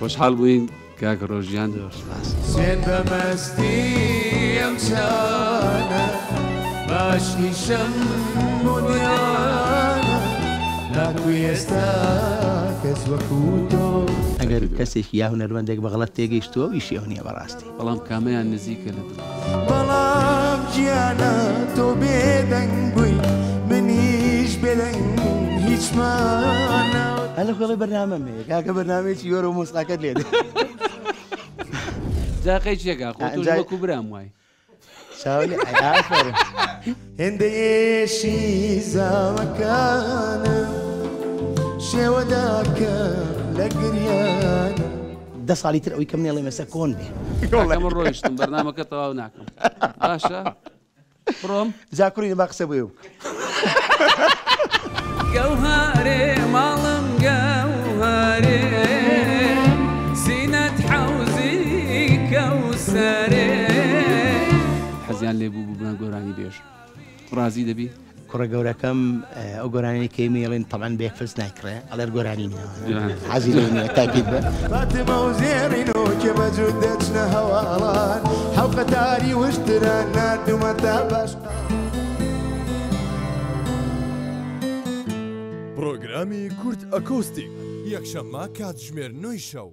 خوشحال بودیم که یک روژیان داشت زین به مستی امشانه باشیشم بنیانه لکوی کس و کوتو اگر کسی که یه هنرمند یک بغلط تیگیش تو ایشی هنیه براستی بلام کامه یا نزیک لدو بلام جیانا تو بیدنگ بوی منیش بدنگ هیچ من برنامج خۆڵی بەنامەم هەیە کاکە بەنامێکی یۆرە و مۆسقاکەت لێ جاقی چێکا خۆکو برام وای هێندەیەشی زاوەکانە شێوەداکە لە گریانە دە ساڵی تر ئەوی کەم نێڵی مەسە کۆن بێ ئەمە ڕۆیشتم بەرنمەکە تەواو ناکەم باشە بروم جاکووری ما قسە يوك حەزیان لێبوو بووبوون گۆرانی بێژ ڕازی دەبی کوڕە گەورەکەم ئەو گۆرانی کەیمێڵین تەمان بێفرس ناکرێ ئەلەر گۆرانی حەزی تاکی بەزیێڕین و کێ بەجوود دەچنە هەواڵان حەوقەتاری وشترە نردومە تا باش. پرۆگرامی کورت ئەکۆستی یەکشەمما کاتژمێر نوۆی شەو